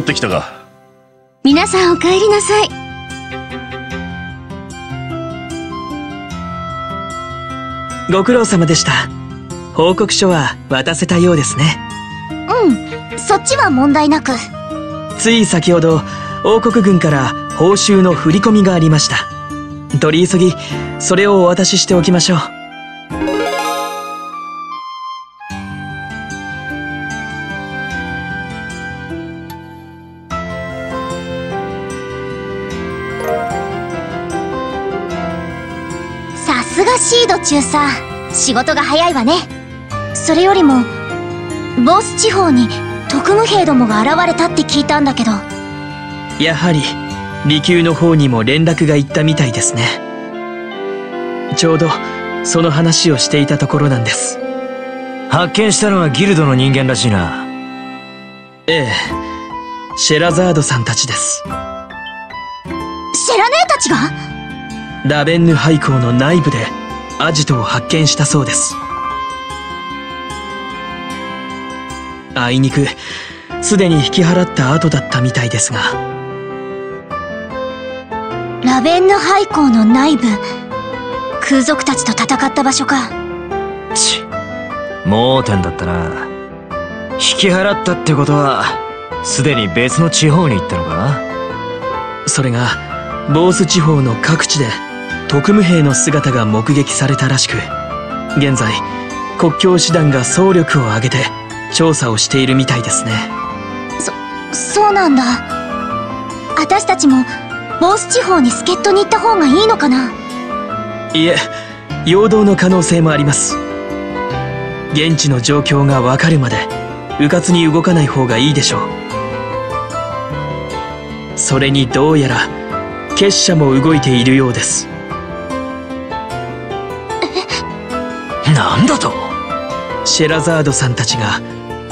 ってきたが皆さんお帰りなさい。ご苦労様でした。報告書は渡せたようですね。うんそっちは問題なく。つい先ほど王国軍から報酬の振り込みがありました。取り急ぎそれをお渡ししておきましょうシード中さ仕事が早いわね。それよりもボース地方に特務兵どもが現れたって聞いたんだけど。やはり利休の方にも連絡が行ったみたいですね。ちょうどその話をしていたところなんです。発見したのはギルドの人間らしいな。ええ。シェラザードさんたちです。シェラ姉たちが？ラベンヌ廃校の内部でアジトを発見したそうです。あいにくすでに引き払った後だったみたいですが。ラベンヌ廃校の内部空賊たちと戦った場所か。ち盲点だったな。引き払ったってことはすでに別の地方に行ったのか？それがボース地方の各地で特務兵の姿が目撃されたらしく現在国境師団が総力を挙げて調査をしているみたいですね。そうなんだ。私たちもボース地方に助っ人に行った方がいいのかな？いえ陽動の可能性もあります。現地の状況がわかるまで迂闊に動かない方がいいでしょう。それにどうやら結社も動いているようですなんだと？シェラザードさんたちが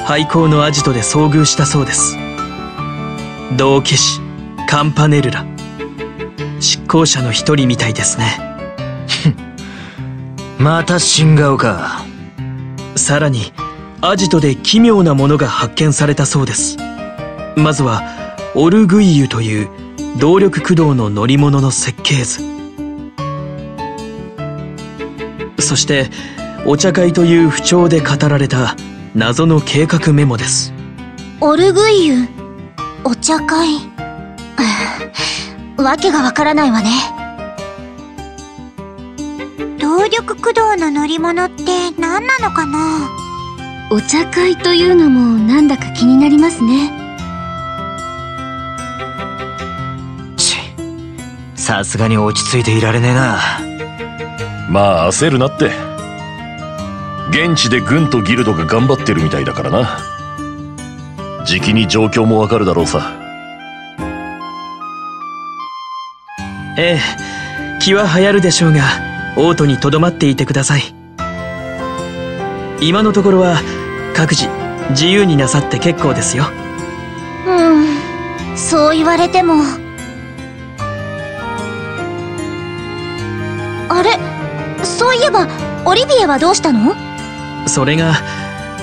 廃校のアジトで遭遇したそうです。道化師カンパネルラ執行者の一人みたいですね。また新顔か。さらにアジトで奇妙なものが発見されたそうです。まずはオルグイユという動力駆動の乗り物の設計図。そしてお茶会という不調で語られた謎の計画メモです。オルグイユ。お茶会。わけがわからないわね。動力駆動の乗り物って何なのかな？お茶会というのもなんだか気になりますね。ちさすがに落ち着いていられねえな。まあ焦るなって現地で軍とギルドが頑張ってるみたいだからな。じきに状況もわかるだろうさ。ええ気は流行るでしょうがオートにとどまっていてください。今のところは各自自由になさって結構ですよ。うんそう言われても。あれそういえばオリビエはどうしたの？それが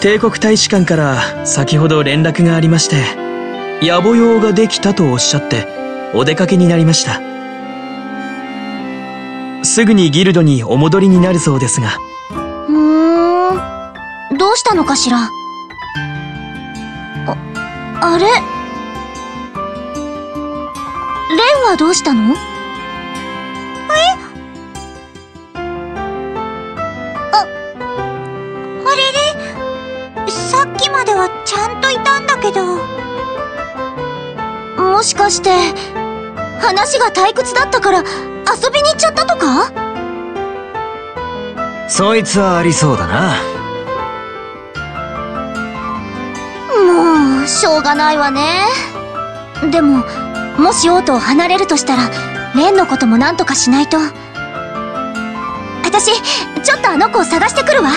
帝国大使館から先ほど連絡がありまして野暮用ができたとおっしゃってお出かけになりました。すぐにギルドにお戻りになるそうですが。ふん。どうしたのかしら？ああれ？レンはどうしたの？しかして話が退屈だったから遊びに行っちゃったとか？そいつはありそうだな。もうしょうがないわね。でももし王都を離れるとしたらレンのことも何とかしないと。私ちょっとあの子を探してくるわ。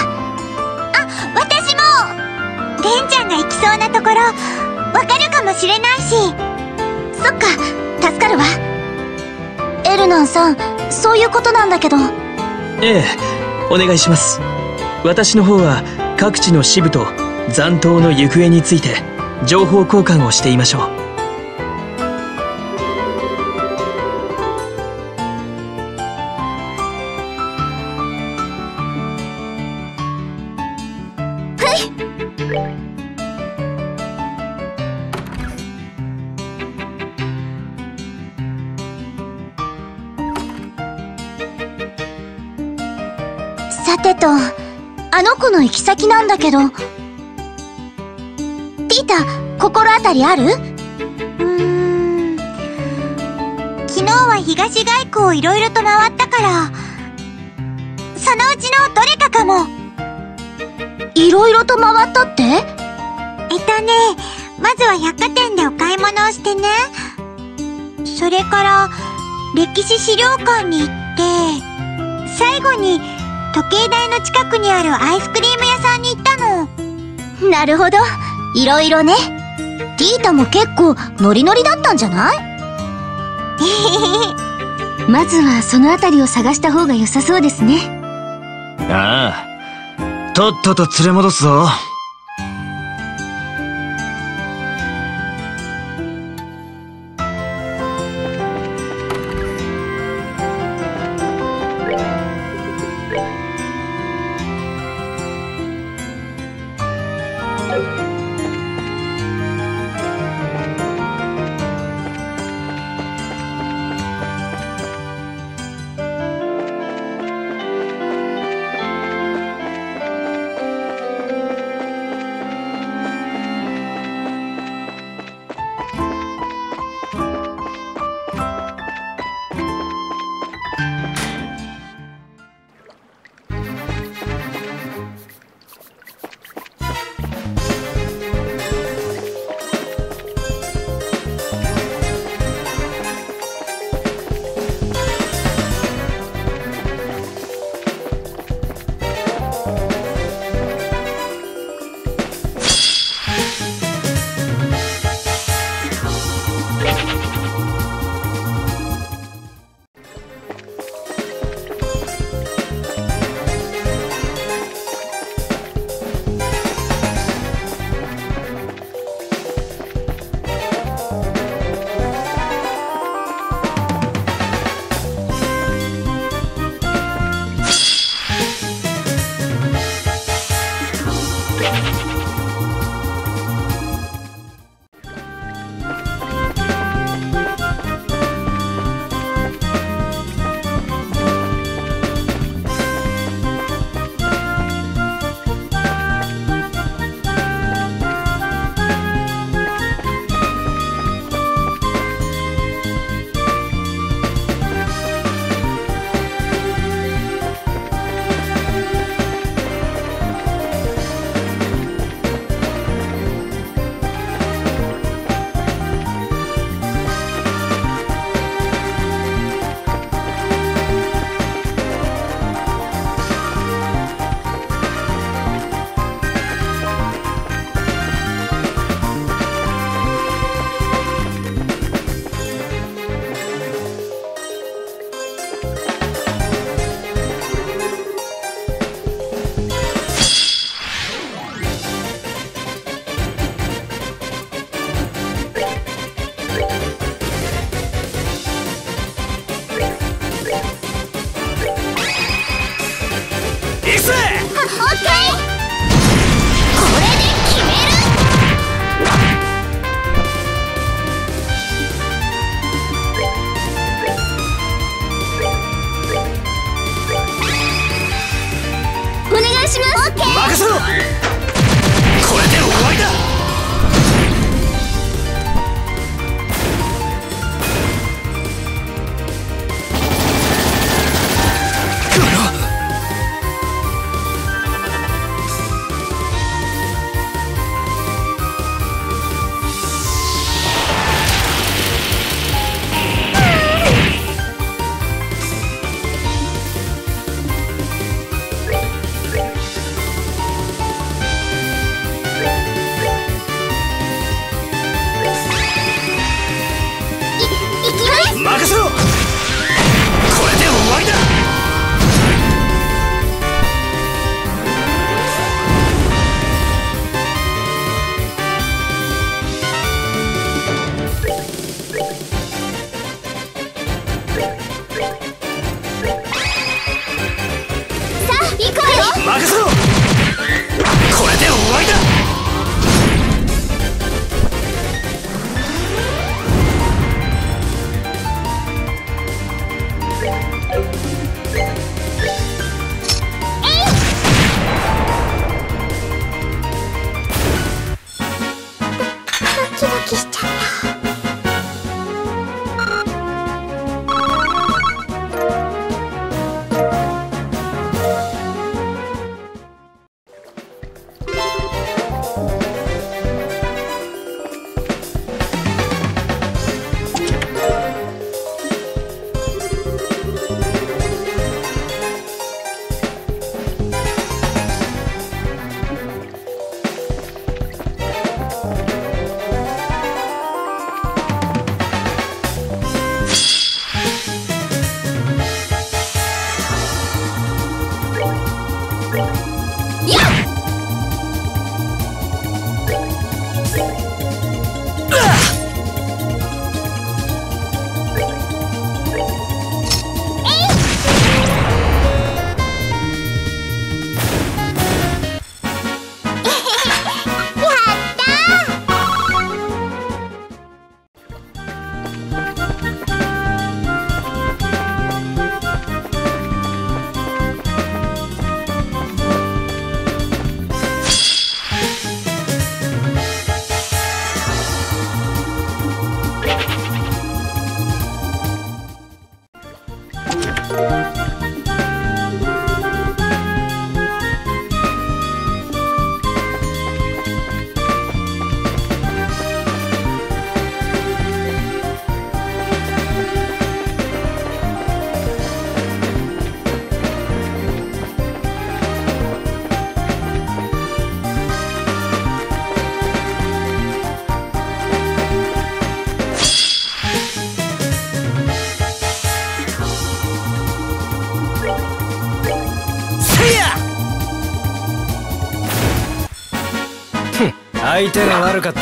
私もレンちゃんが行きそうなところわかるかもしれないしそっか助かるわ。エルナンさんそういうことなんだけど。ええお願いします。私の方は各地の支部と残党の行方について情報交換をしていましょうさてと、あの子の行き先なんだけど。ティータ、心当たりある？うーん。昨日は東外区をいろいろと回ったから、そのうちのどれかかも。いろいろと回ったって？えっとね、まずは百貨店でお買い物をしてね。それから、歴史資料館に行って、最後に、時計台の近くにあるアイスクリーム屋さんに行ったの。なるほど。いろいろね。ティータも結構ノリノリだったんじゃない？まずはそのあたりを探した方が良さそうですね。ああ。とっとと連れ戻すぞ。お相手が悪かった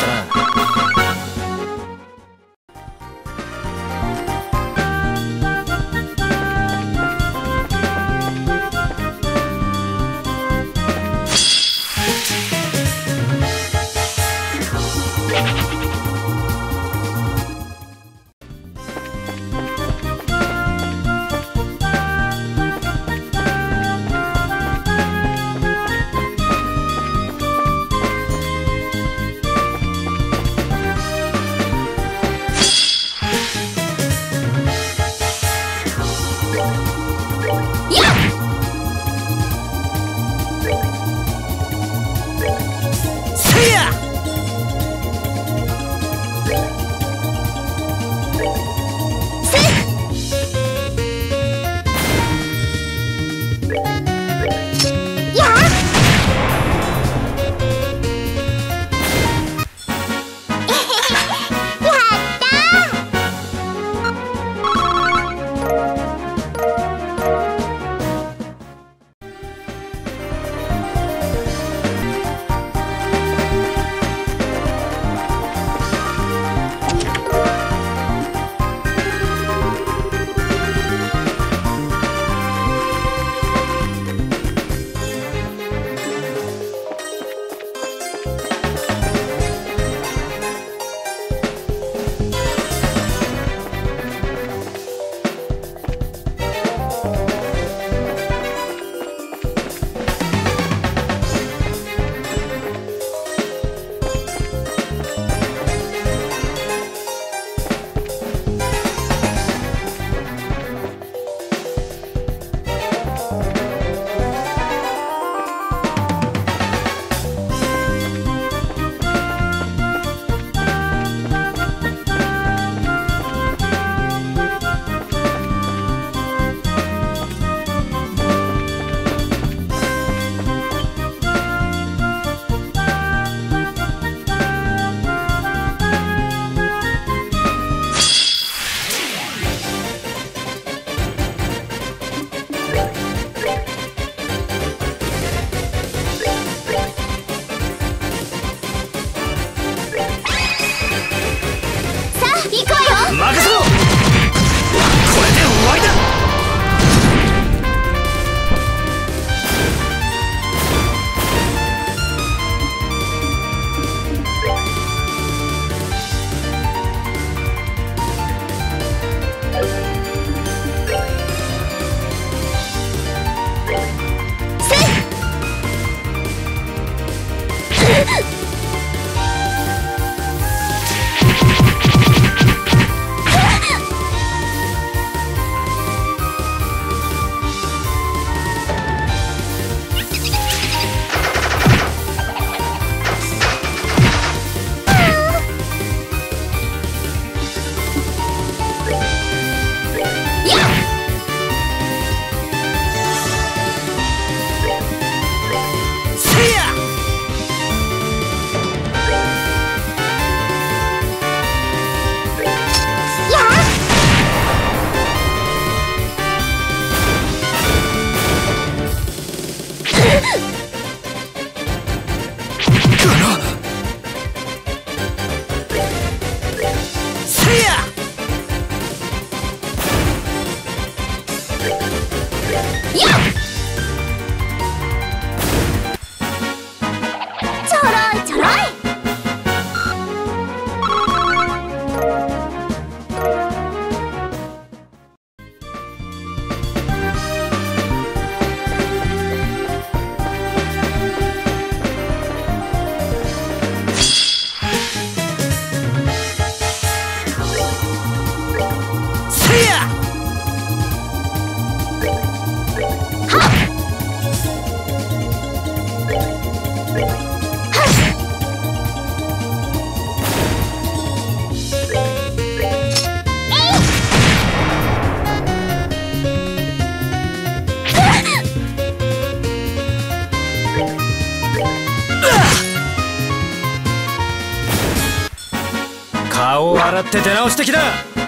顔を洗って出直してきた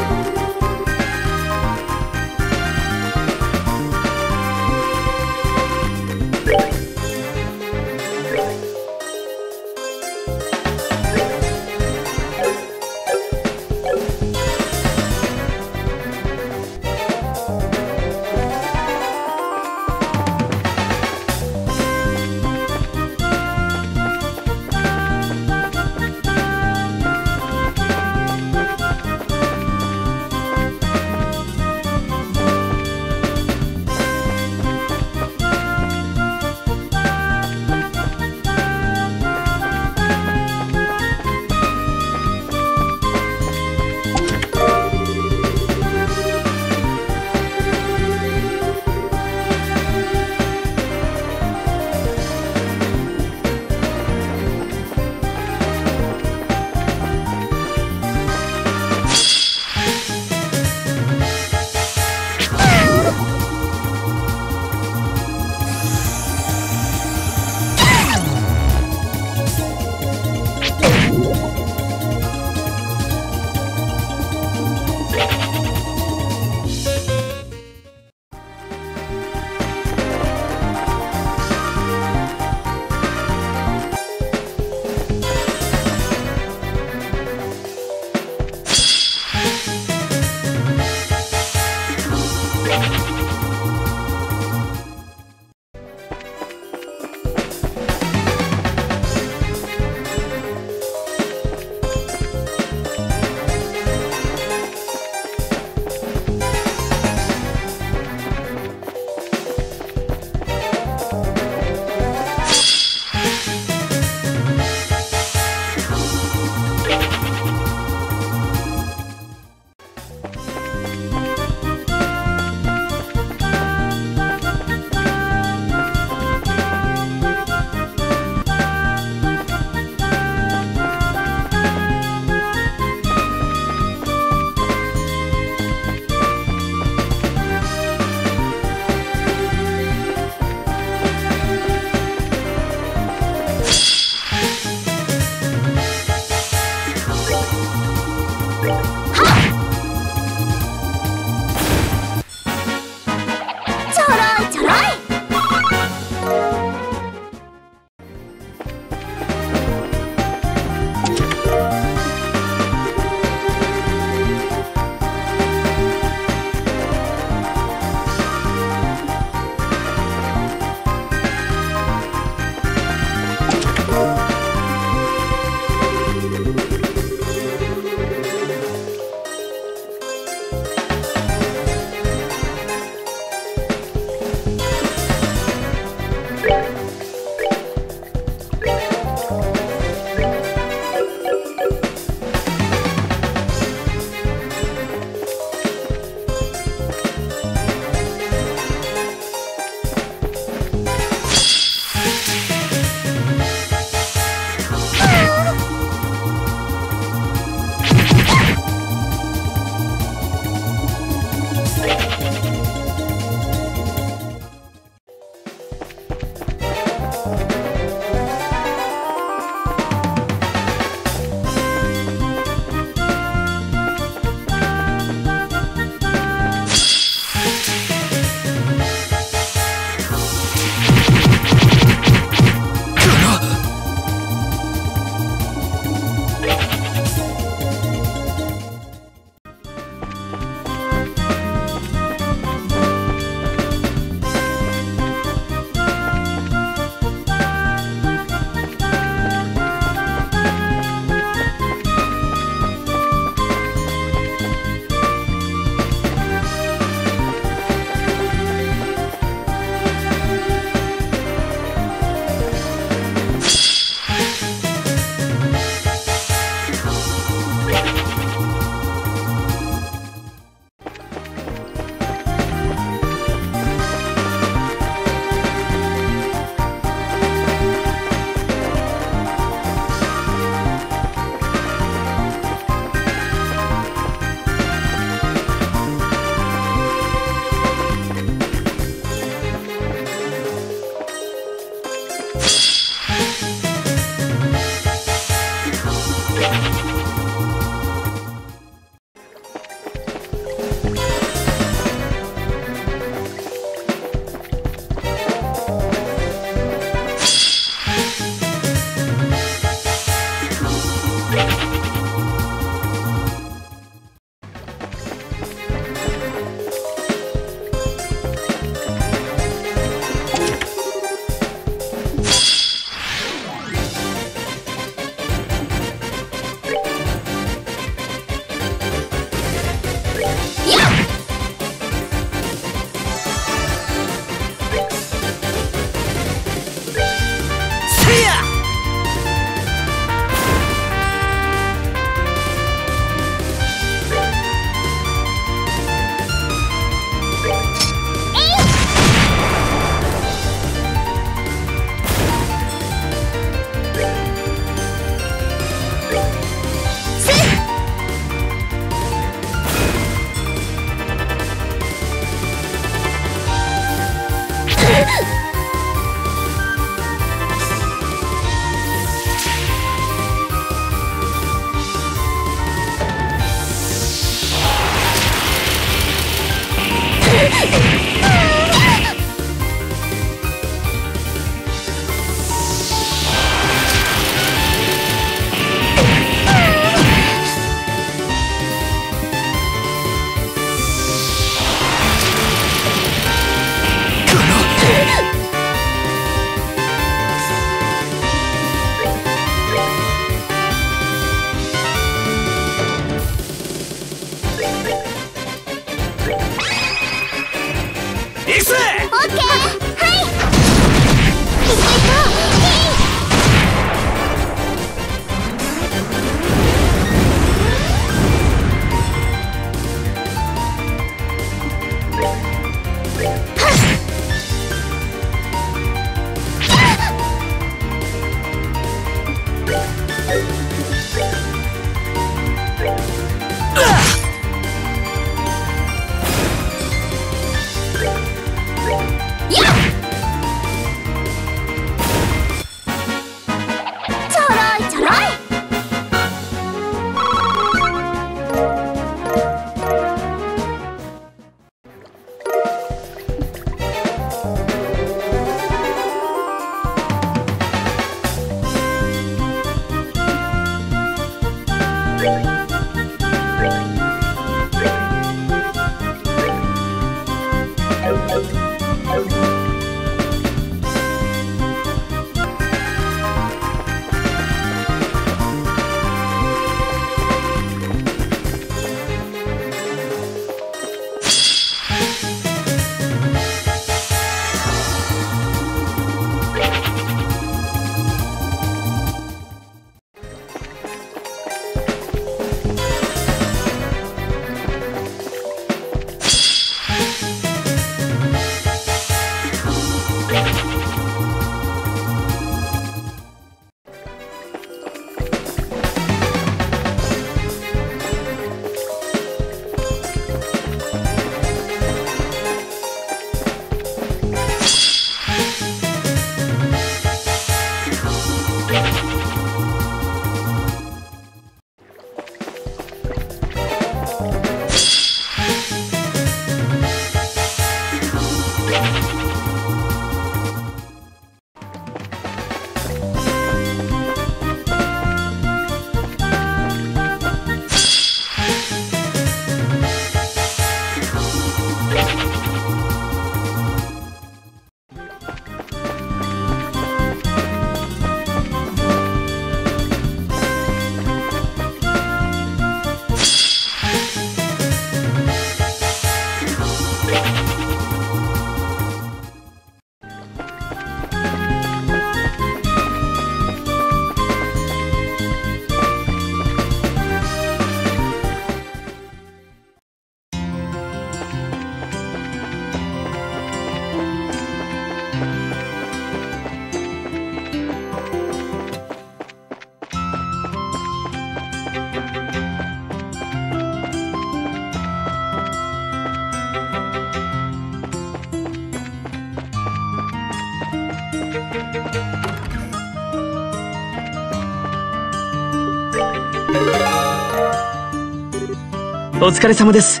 お疲れ様です。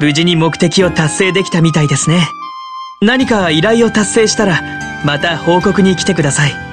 無事に目的を達成できたみたいですね。何か依頼を達成したら、また報告に来てください。